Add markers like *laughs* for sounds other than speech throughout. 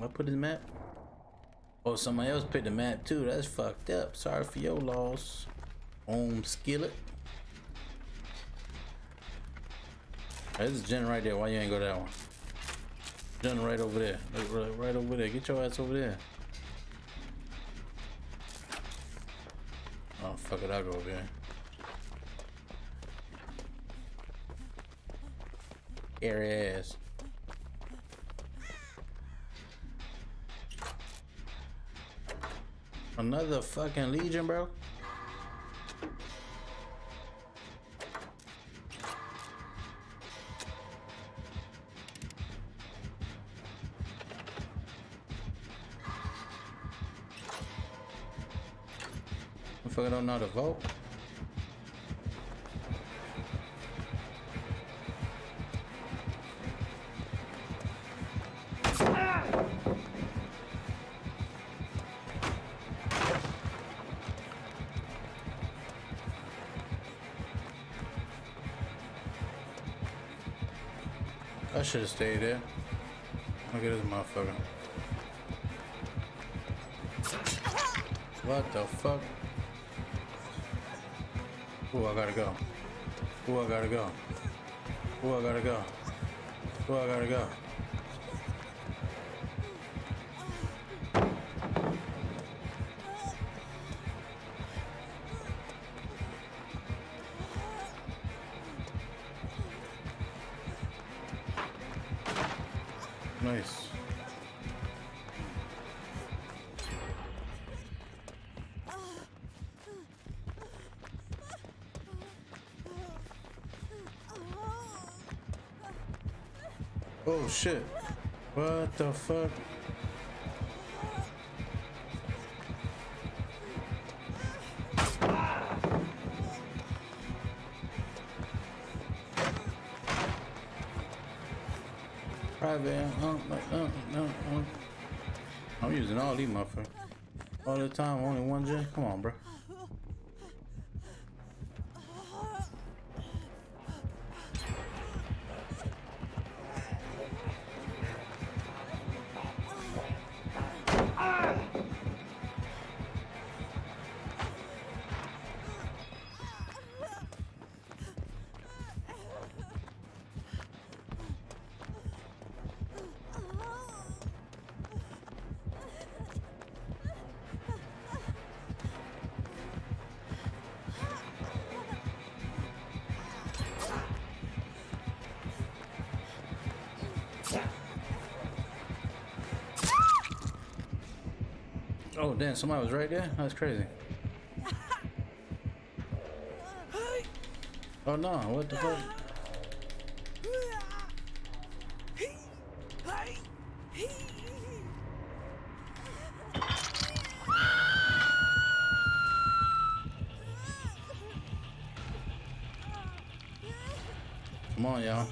I put his map. Oh, somebody else picked the map too. That's fucked up. Sorry for your loss. Home skillet. There's a gen right there. Why you ain't go that one? Gen right over there. Right, right over there. Get your ass over there. Oh, fuck it. I'll go over there. Scary ass. Another fucking Legion, bro? I don't know how to vote. I should have stayed there. Look at this motherfucker. What the fuck? Ooh, I gotta go. Ooh, I gotta go. Ooh, I gotta go. Ooh, I gotta go. Oh shit. What the fuck? Uh, uh, uh. I'm using all these motherfuckers. All the time, only one gen? Come on, bro. Oh, damn, somebody was right there? That's crazy. *laughs* Oh no, what the fuck? Come on, y'all.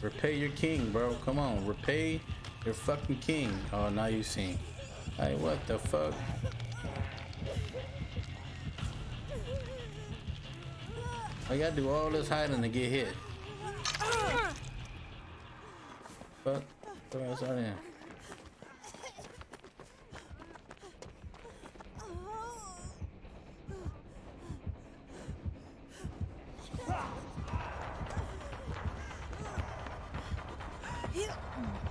Repay your king, bro. Come on, repay you're fucking king. Oh, now you sing. Hey, what the fuck? I gotta do all this hiding to get hit. Fuck. Throw us out in. Yeah.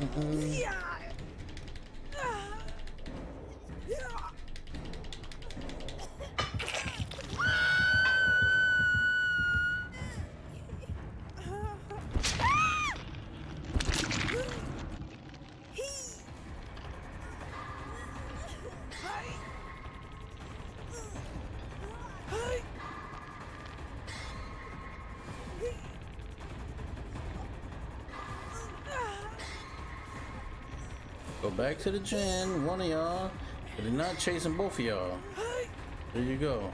嗯嗯嗯。Back to the gen, one of y'all. But they're not chasing both of y'all. There you go.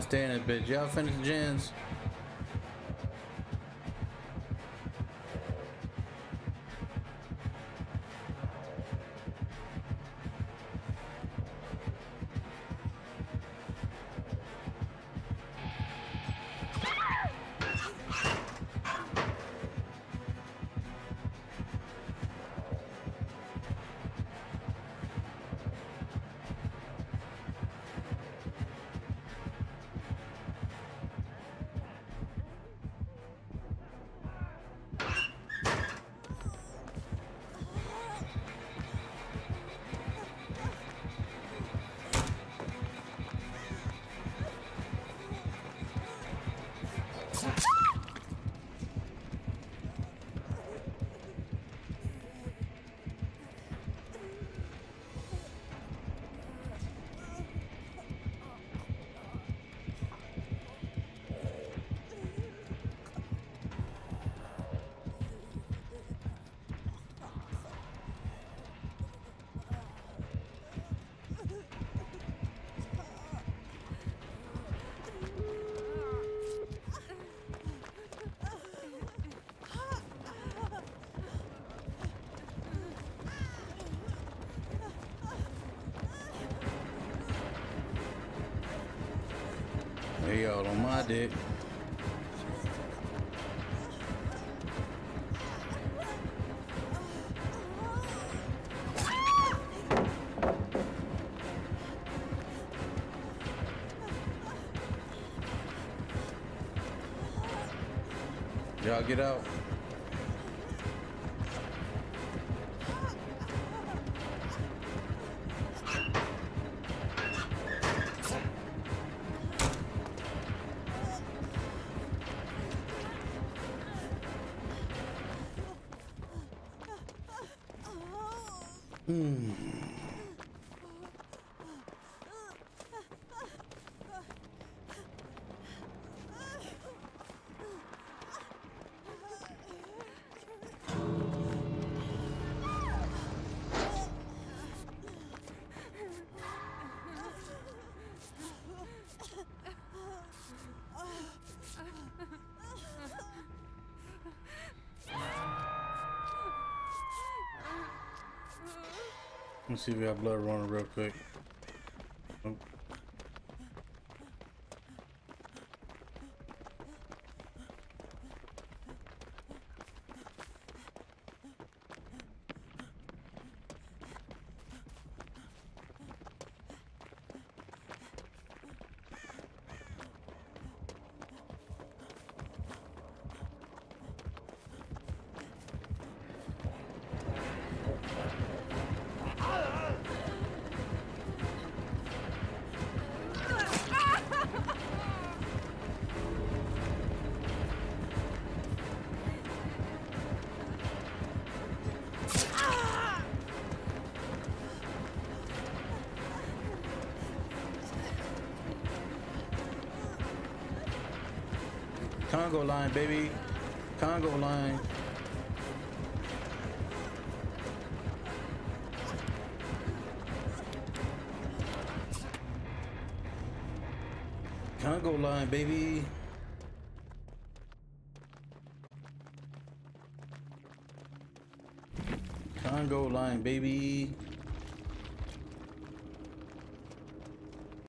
Stay in this bitch. Y'all finish the Y'all on my dick. Y'all get out. Let me see if we have blood running real quick. Congo line, baby. Congo line. Congo line, baby. Congo line, baby.